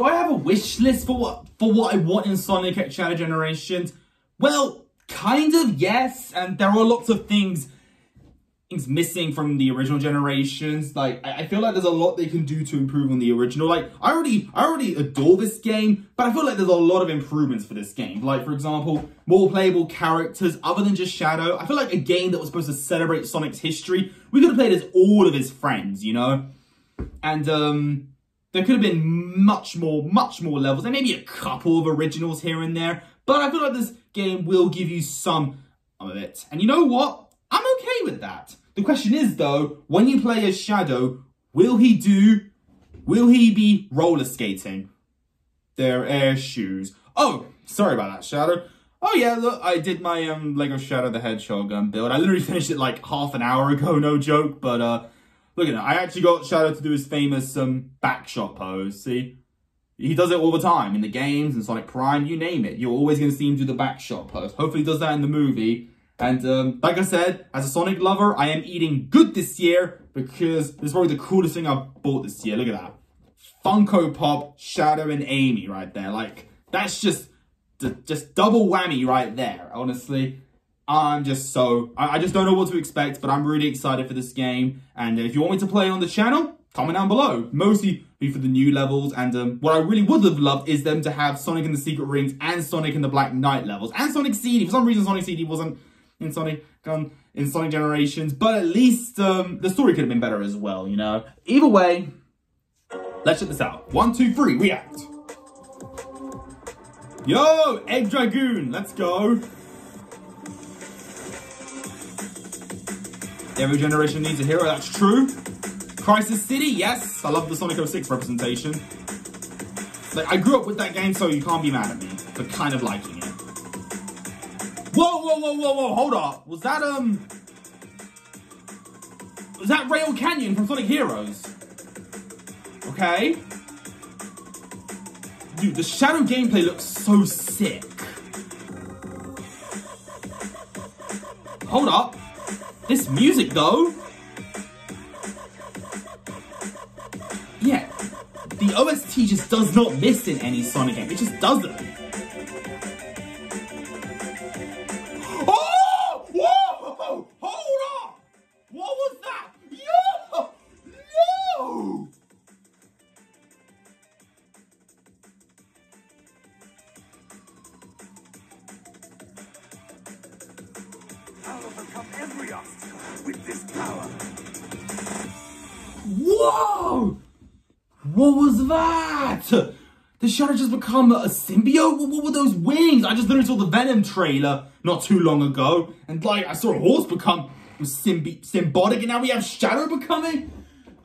do I have a wish list for what for what I want in Sonic X Shadow Generations? Well, kind of yes, and there are lots of things things missing from the original generations. Like I, I feel like there's a lot they can do to improve on the original. Like I already I already adore this game, but I feel like there's a lot of improvements for this game. Like for example, more playable characters other than just Shadow. I feel like a game that was supposed to celebrate Sonic's history, we could have played as all of his friends, you know? And um there could have been much more, much more levels, and maybe a couple of originals here and there. But I feel like this game will give you some of it. And you know what? I'm okay with that. The question is though, when you play as Shadow, will he do, will he be roller skating? Their air shoes. Oh, sorry about that, Shadow. Oh yeah, look, I did my um Lego Shadow the Hedgehog um, build. I literally finished it like half an hour ago, no joke. But uh, look at that. I actually got Shadow to do his famous um backshot pose. See, he does it all the time in the games and Sonic Prime, you name it. You're always going to see him do the backshot pose. Hopefully he does that in the movie. And um, like I said, as a Sonic lover, I am eating good this year because this is probably the coolest thing I've bought this year. Look at that. Funko Pop, Shadow and Amy right there. Like, that's just, just double whammy right there, honestly. I'm just so, I, I just don't know what to expect, but I'm really excited for this game. And if you want me to play on the channel, comment down below. Mostly be for the new levels. And um, what I really would have loved is them to have Sonic and the Secret Rings and Sonic and the Black Knight levels. And Sonic CD. For some reason, Sonic CD wasn't in Sonic um, in Sonic Generations, but at least um, the story could have been better as well, you know? Either way, let's check this out. One, two, three, react. Yo, Egg Dragoon, let's go. Every generation needs a hero, that's true. Crisis City, yes, I love the Sonic 06 representation. Like, I grew up with that game, so you can't be mad at me for kind of liking it. Whoa, whoa, whoa, whoa, whoa, hold up. Was that, um... Was that Rail Canyon from Sonic Heroes? Okay. Dude, the Shadow gameplay looks so sick. Hold up. This music, though... Yeah. The OST just does not miss in any Sonic game. It just doesn't. Overcome every obstacle with this power. Whoa! What was that? The Shadow just become a symbiote? What, what, were those wings? I just literally saw the Venom trailer not too long ago. And like, I saw a horse become symbi symbiotic and now we have Shadow becoming?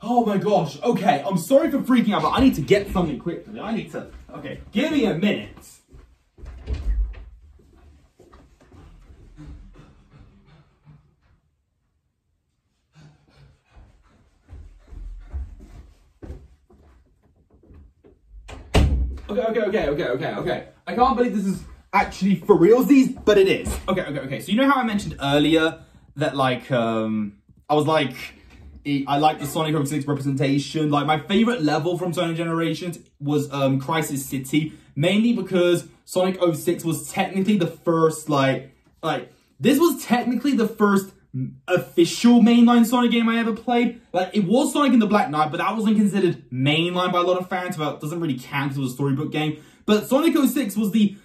Oh my gosh. Okay, I'm sorry for freaking out, but I need to get something quickly. I need to... Okay, give me a minute. Okay, okay, okay, okay, okay, okay. I can't believe this is actually for realsies, but it is. Okay, okay, okay. So you know how I mentioned earlier that like um I was like I like the Sonic 06 representation. Like my favorite level from Sonic Generations was um Crisis City, mainly because Sonic 06 was technically the first like like this was technically the first official mainline Sonic game I ever played. Like, it was Sonic and the Black Knight, but that wasn't considered mainline by a lot of fans, but it doesn't really count because it was a storybook game. But Sonic 06 was the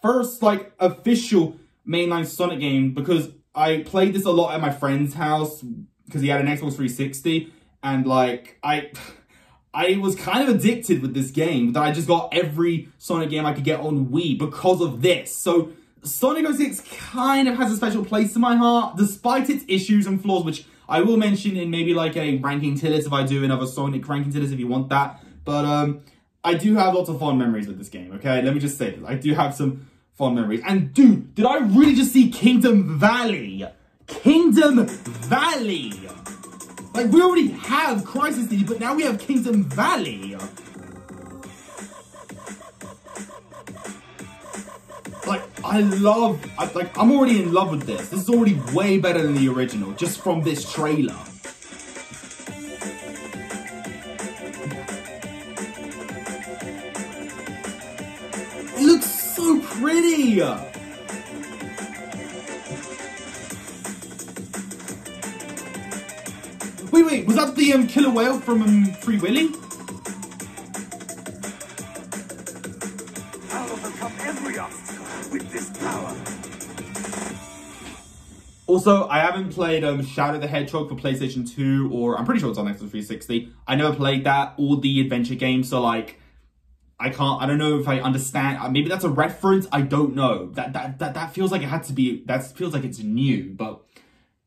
first, like, official mainline Sonic game because I played this a lot at my friend's house because he had an Xbox 360, and, like, I... I was kind of addicted with this game that I just got every Sonic game I could get on Wii because of this. So Sonic 06 kind of has a special place in my heart, despite its issues and flaws, which I will mention in maybe like a ranking tier list if I do another Sonic ranking tier list if you want that. But um, I do have lots of fond memories with this game, okay? Let me just say this. I do have some fond memories. And dude, did I really just see Kingdom Valley? Kingdom Valley! Like, we already have Crisis City, but now we have Kingdom Valley. I love, I, like, I'm already in love with this. This is already way better than the original, just from this trailer. It looks so pretty! Wait, wait, was that the um, killer whale from um, Free Willy? Also, I haven't played um, Shadow the Hedgehog for PlayStation 2, or I'm pretty sure it's on Xbox 360. I never played that, or the adventure game, so like, I can't, I don't know if I understand. uh, Maybe that's a reference, I don't know. That, that, that, that feels like it had to be, that feels like it's new, but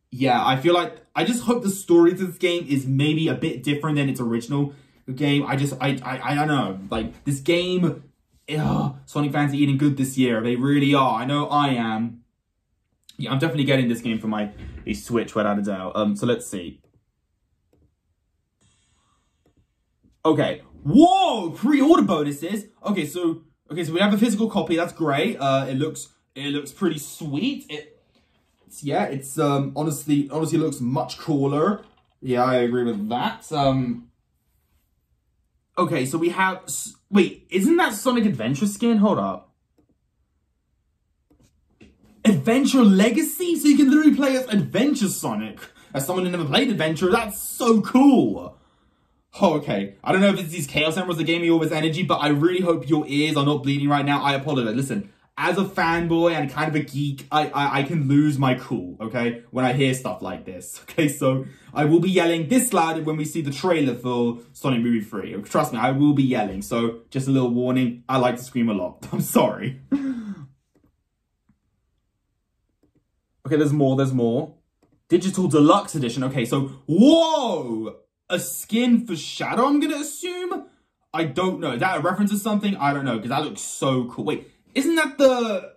yeah, I feel like, I just hope the story to this game is maybe a bit different than its original game. I just, I, I, I don't know. Like, this game, ugh, Sonic fans are eating good this year. They really are. I know I am. Yeah, I'm definitely getting this game for my a Switch without a doubt. Um, so let's see. Okay. Whoa! Pre-order bonuses. Okay, so okay, so we have a physical copy. That's great. Uh, it looks it looks pretty sweet. It, it's, yeah, it's um honestly honestly looks much cooler. Yeah, I agree with that. Um. Okay, so we have wait, isn't that Sonic Adventure skin? Hold up. Adventure Legacy? So you can literally play as Adventure Sonic. As someone who never played Adventure, that's so cool. Oh, okay. I don't know if it's these Chaos Emeralds that gave me all this energy, but I really hope your ears are not bleeding right now. I apologize. Listen, as a fanboy and kind of a geek, I, I, I can lose my cool, okay? When I hear stuff like this, okay? So I will be yelling this loud when we see the trailer for Sonic Movie 3. Trust me, I will be yelling. So just a little warning, I like to scream a lot. I'm sorry. Okay, there's more, there's more. Digital Deluxe Edition. Okay, so, whoa! A skin for Shadow, I'm gonna assume? I don't know. Is that a reference to something? I don't know, because that looks so cool. Wait, isn't that the...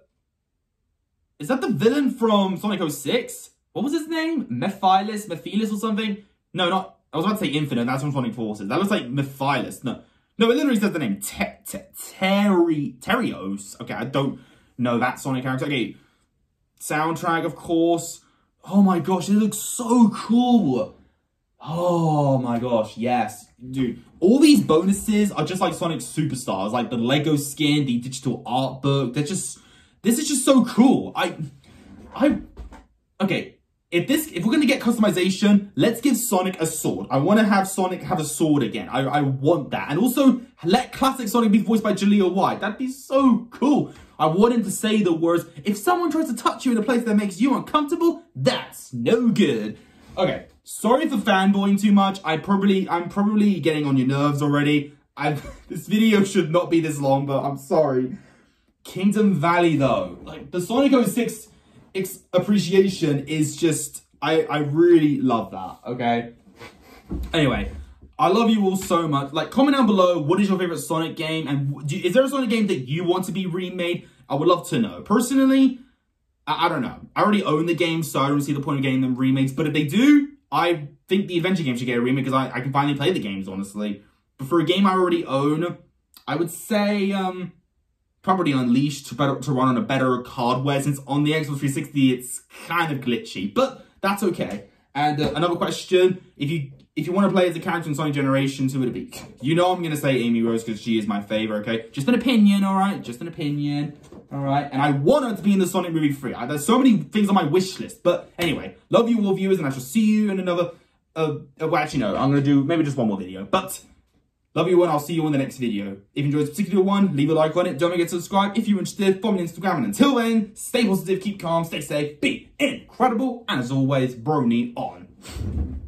Is that the villain from Sonic 06? What was his name? Mephiles? Mephiles or something? No, not... I was about to say Infinite, that's from Sonic Forces. That looks like Mephiles. No, no, it literally says the name. Te te Terry... Terios? Okay, I don't know that Sonic character. Okay, soundtrack, of course. Oh my gosh, it looks so cool. Oh my gosh, yes. Dude, all these bonuses are just like Sonic Superstars, like the Lego skin, the digital art book. They're just, this is just so cool. I, I, okay. If this, if we're gonna get customization, let's give Sonic a sword. I want to have Sonic have a sword again. I, I want that, and also let classic Sonic be voiced by Jaleel White. That'd be so cool. I want him to say the words. If someone tries to touch you in a place that makes you uncomfortable, that's no good. Okay, sorry for fanboying too much. I probably, I'm probably getting on your nerves already. I've, this video should not be this long, but I'm sorry. Kingdom Valley though, like the Sonic 06 ex- appreciation is just, I, I really love that, okay? Anyway, I love you all so much. Like, comment down below, what is your favorite Sonic game? And do, is there a Sonic game that you want to be remade? I would love to know. Personally, I, I don't know. I already own the game, so I don't see the point of getting them remakes. But if they do, I think the adventure game should get a remake because I, I can finally play the games, honestly. But for a game I already own, I would say, um, probably Unleashed to, better, to run on a better hardware since on the Xbox 360 it's kind of glitchy, but that's okay. And uh, another question, if you if you want to play as a character in Sonic Generations, who would it be? You know I'm going to say Amy Rose because she is my favorite, okay? Just an opinion, alright? Just an opinion, alright? And I want her to be in the Sonic movie 3. I, there's so many things on my wish list. But anyway, love you all viewers and I shall see you in another... Uh, uh, well, actually, no. I'm going to do maybe just one more video. But Love you and I'll see you in the next video. If you enjoyed this particular one, leave a like on it. Don't forget to subscribe if you're interested. Follow me on Instagram. And until then, stay positive, keep calm, stay safe, be incredible. And as always, Brony on.